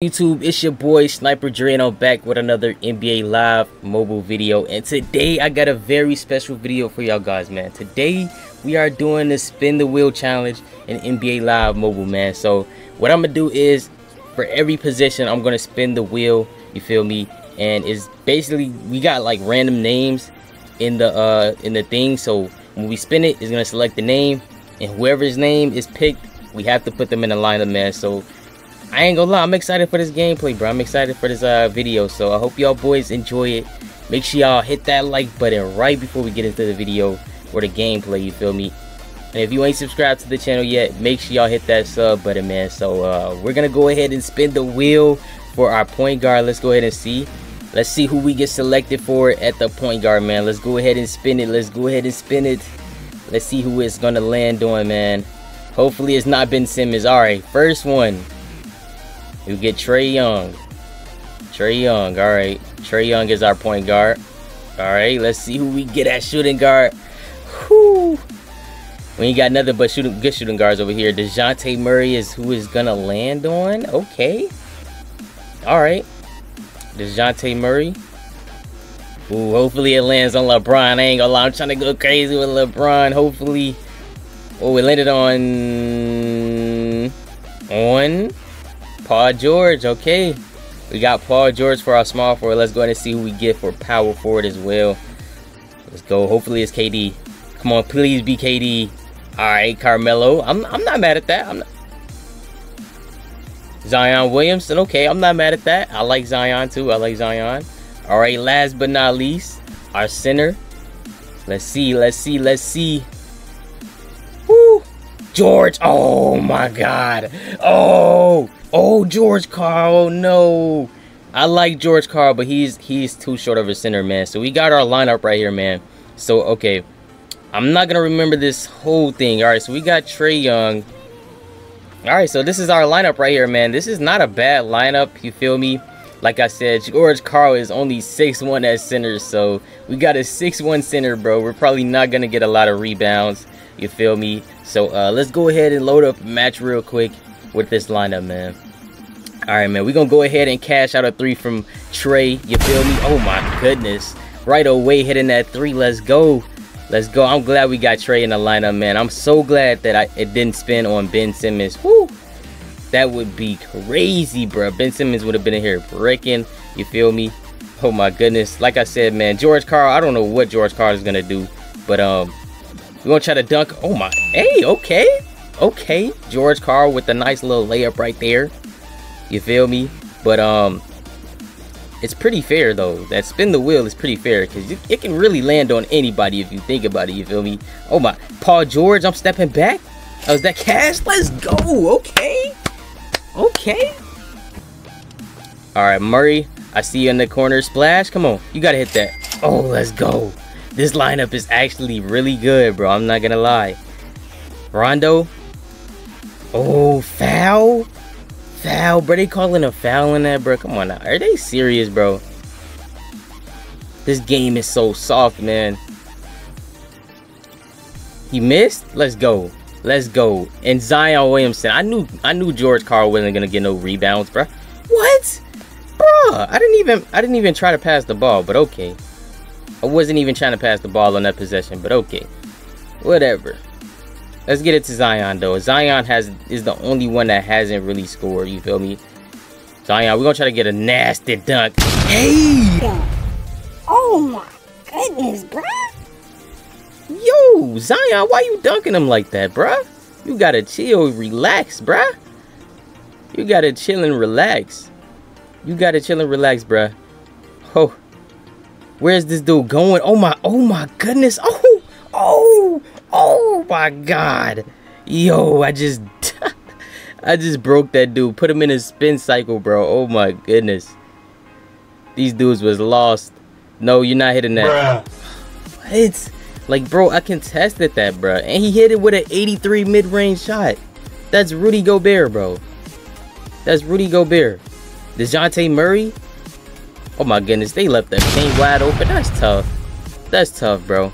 YouTube, it's your boy Sniper Drano back with another NBA Live mobile video and today I got a very special video for y'all guys man. Today we are doing the spin the wheel challenge in NBA Live mobile man. So what I'm gonna do is for every position I'm gonna spin the wheel, you feel me? And it's basically we got like random names in the uh in the thing so when we spin it it's gonna select the name and whoever's name is picked we have to put them in a lineup man so I ain't gonna lie, I'm excited for this gameplay, bro. I'm excited for this uh, video, so I hope y'all boys enjoy it. Make sure y'all hit that like button right before we get into the video or the gameplay, you feel me? And if you ain't subscribed to the channel yet, make sure y'all hit that sub button, man. So uh, we're gonna go ahead and spin the wheel for our point guard. Let's go ahead and see. Let's see who we get selected for at the point guard, man. Let's go ahead and spin it. Let's go ahead and spin it. Let's see who it's gonna land on, man. Hopefully it's not Ben Simmons. Alright, first one. We get Trae Young. Trae Young, alright. Trae Young is our point guard. Alright, let's see who we get at shooting guard. Whew. We ain't got nothing but shooting good shooting guards over here. DeJounte Murray is who is gonna land on. Okay. Alright. DeJounte Murray. Ooh, hopefully it lands on LeBron. I ain't gonna lie, I'm trying to go crazy with LeBron. Hopefully. Oh, it landed on on Paul George, okay. We got Paul George for our small forward. Let's go ahead and see who we get for power forward as well. Let's go. Hopefully it's KD. Come on, please be KD. All right, Carmelo. I'm I'm not mad at that. I'm not. Zion Williamson. Okay, I'm not mad at that. I like Zion too. I like Zion. All right, last but not least, our center. Let's see. Let's see. Let's see. Woo! George. Oh my God. Oh. Oh, George Karl, no. I like George Karl, but he's he's too short of a center, man. So we got our lineup right here, man. So, okay. I'm not going to remember this whole thing. All right, so we got Trae Young. All right, so this is our lineup right here, man. This is not a bad lineup, you feel me? Like I said, George Karl is only 6'1 at center, so we got a 6'1 center, bro. We're probably not going to get a lot of rebounds, you feel me? So uh, let's go ahead and load up match real quick with this lineup, man. All right, man. We're going to go ahead and cash out a three from Trae. You feel me? Oh, my goodness. Right away, hitting that three. Let's go. Let's go. I'm glad we got Trae in the lineup, man. I'm so glad that I, it didn't spin on Ben Simmons. Woo! That would be crazy, bro. Ben Simmons would have been in here breaking. You feel me? Oh, my goodness. Like I said, man, George Karl, I don't know what George Karl is going to do. But, um, we're going to try to dunk. Oh, my. Hey, okay. Okay. George Karl with a nice little layup right there. You feel me? But um, it's pretty fair though. That spin the wheel is pretty fair because it can really land on anybody if you think about it. You feel me? Oh my, Paul George, I'm stepping back. Oh, is that cash? Let's go. Okay. Okay. All right, Murray. I see you in the corner. Splash. Come on. You got to hit that. Oh, let's go. This lineup is actually really good, bro. I'm not to lie. Rondo. Oh, foul. Foul, bro. They calling a foul in that, bro. Come on now. Are they serious, bro? This game is so soft, man. He missed? Let's go. Let's go. And Zion Williamson. I knew I knew George Karl wasn't gonna get no rebounds, bro. What? Bro, I didn't even I didn't even try to pass the ball, but okay. I wasn't even trying to pass the ball on that possession, but okay. Whatever. Let's get it to Zion though. Zion has is the only one that hasn't really scored. You feel me? Zion, we're gonna try to get a nasty dunk. Hey! Oh my goodness, bruh. Yo, Zion, why you dunking him like that, bruh? You gotta chill, relax, bruh. You gotta chill and relax. You gotta chill and relax, bruh. Oh, where's this dude going? Oh my, oh my goodness. Oh, my god. Yo, I just I just broke that dude. Put him in a spin cycle, bro. Oh my goodness. These dudes was lost. No, you're not hitting that. It's like, bro, I contested that, bro. And he hit it with an 83 mid-range shot. That's Rudy Gobert, bro. That's Rudy Gobert. DeJounte Murray? Oh my goodness, they left that thing wide open. That's tough. That's tough, bro.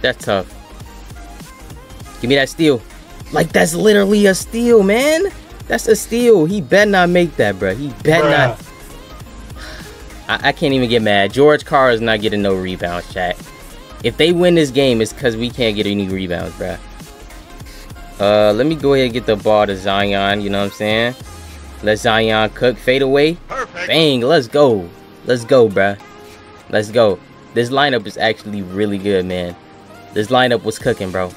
That's tough. Give me that steal. Like, that's literally a steal, man. That's a steal. He bet not make that, bro. He better not. I, I can't even get mad. George Karl is not getting no rebounds, chat. If they win this game, it's because we can't get any rebounds, bro. Uh, let me go ahead and get the ball to Zion. You know what I'm saying? Let Zion cook. Fade away. Perfect. Bang. Let's go. Let's go, bruh. Let's go. This lineup is actually really good, man. This lineup was cooking, bro.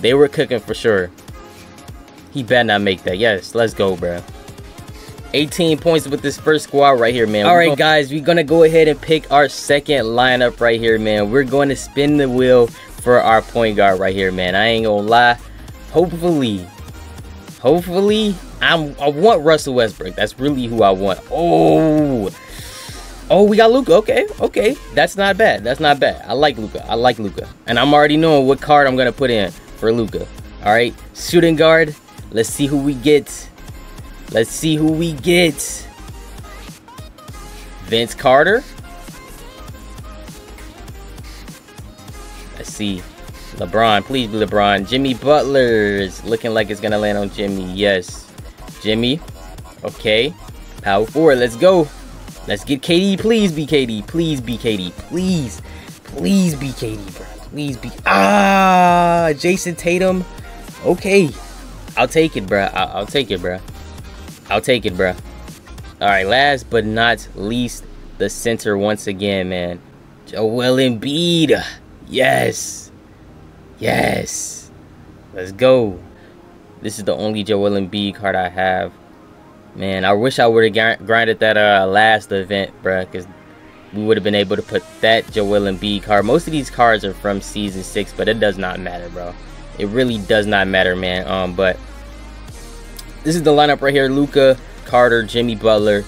They were cooking for sure. He better not make that. Yes, let's go, bro. 18 points with this first squad right here, man. All right, guys, we're going to go ahead and pick our second lineup right here, man. We're going to spin the wheel for our point guard right here, man. I ain't going to lie. Hopefully, hopefully, I'm, I want Russell Westbrook. That's really who I want. Oh, oh, we got Luka. Okay, okay. That's not bad. That's not bad. I like Luka. I like Luka. And I'm already knowing what card I'm going to put in for Luka. All right, shooting guard. Let's see who we get. Let's see who we get. Vince Carter. Let's see. LeBron, please be LeBron. Jimmy Butler is looking like it's gonna land on Jimmy. Yes. Jimmy. Okay. Power forward. Let's go. Let's get KD. Please be KD. Please be KD. Please. Please be KD, bro. Please be. Ah, Jayson Tatum. Okay. I'll take it, bro. I'll, I'll take it, bro. I'll take it, bro. All right, last but not least, the center once again, man. Joel Embiid. Yes. Yes. Let's go. This is the only Joel Embiid card I have. Man, I wish I would have grinded that uh, last event, bro, because we would have been able to put that Joel Embiid card. Most of these cards are from Season 6, but it does not matter, bro. It really does not matter, man. Um, But this is the lineup right here. Luka, Carter, Jimmy Butler,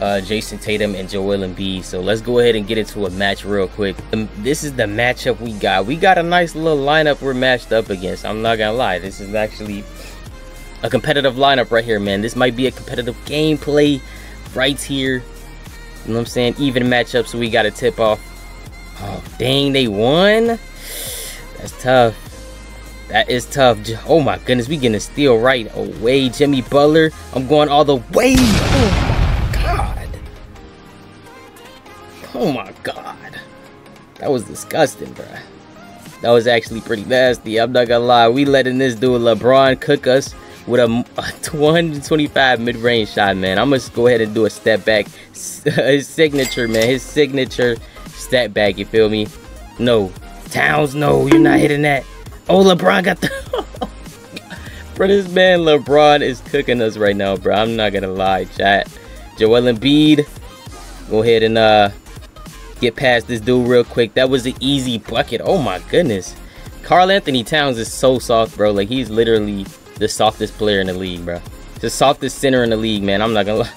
uh, Jayson Tatum, and Joel Embiid. So let's go ahead and get into a match real quick. Um, this is the matchup we got. We got a nice little lineup we're matched up against. I'm not gonna lie. This is actually a competitive lineup right here, man. This might be a competitive gameplay right here. You know what I'm saying? Even matchup, so we got a tip off. Oh, dang, they won? That's tough. That is tough. Oh my goodness, we getting a steal right away. Jimmy Butler. I'm going all the way. Oh my god. Oh my god. That was disgusting, bro. That was actually pretty nasty. I'm not gonna lie. We letting this dude LeBron cook us with a, a 225 mid-range shot, man. I'm gonna go ahead and do a step back. His signature, man. His signature step back. You feel me? No. Towns, no. You're not hitting that. Oh, LeBron got the... bro, this man LeBron is cooking us right now, bro. I'm not gonna lie, chat. Joel Embiid, go ahead and uh get past this dude real quick. That was an easy bucket. Oh my goodness. Karl-Anthony Towns is so soft, bro. Like he's literally the softest player in the league, bro. The softest center in the league, man. I'm not gonna lie.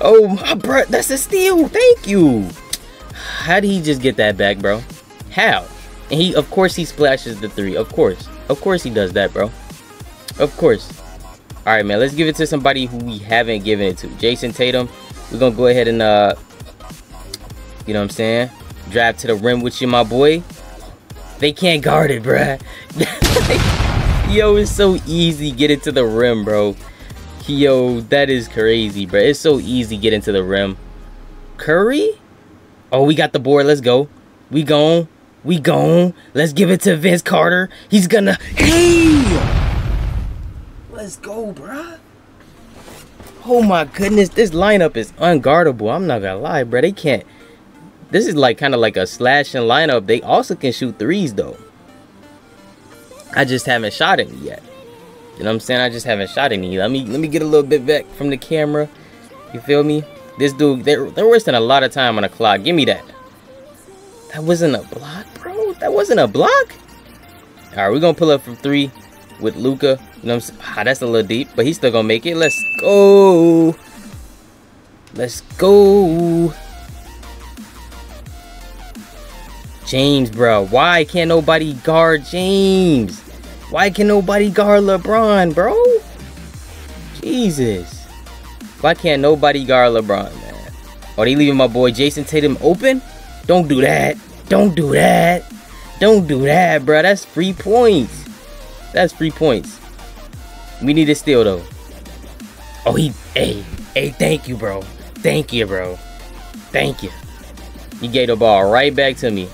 Oh my bro, that's a steal. Thank you. How did he just get that back, bro? How? And he, of course, he splashes the three. Of course. Of course he does that, bro. Of course. All right, man. Let's give it to somebody who we haven't given it to. Jayson Tatum. We're going to go ahead and, uh, you know what I'm saying? Drive to the rim with you, my boy. They can't guard it, bruh. Yo, it's so easy getting to the rim, bro. Yo, that is crazy, bro. It's so easy get into the rim. Curry? Oh, we got the board. Let's go. We gone. We gone. Let's give it to Vince Carter. He's gonna. Hey! Let's go, bruh. Oh my goodness, this lineup is unguardable. I'm not gonna lie, bro. They can't. This is like kind of like a slashing lineup. They also can shoot threes though. I just haven't shot any yet. You know what I'm saying? I just haven't shot any. Let me let me get a little bit back from the camera. You feel me? This dude, they're they're wasting a lot of time on a clock. Give me that. That wasn't a block, bro. That wasn't a block. All right, we're gonna pull up from three with Luka. You know, what I'm ah, that's a little deep, but he's still gonna make it. Let's go. Let's go. James, bro. Why can't nobody guard James? Why can nobody guard LeBron, bro? Jesus. Why can't nobody guard LeBron, man? Are they leaving my boy Jayson Tatum open? Don't do that. Don't do that. Don't do that, bro. That's free points. That's free points. We need a steal, though. Oh, he, hey, hey, thank you, bro. Thank you, bro. Thank you. He gave the ball right back to me.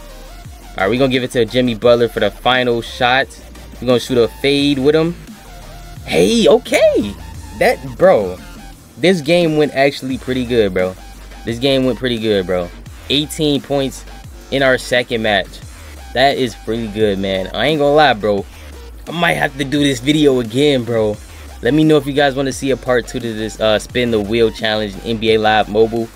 All right, we're going to give it to Jimmy Butler for the final shot. We're going to shoot a fade with him. Hey, okay. That, bro, this game went actually pretty good, bro. This game went pretty good, bro. 18 points in our second match. That is pretty good, man. I ain't gonna lie, bro. I might have to do this video again, bro. Let me know if you guys want to see a part two to this uh, spin the wheel challenge NBA Live Mobile.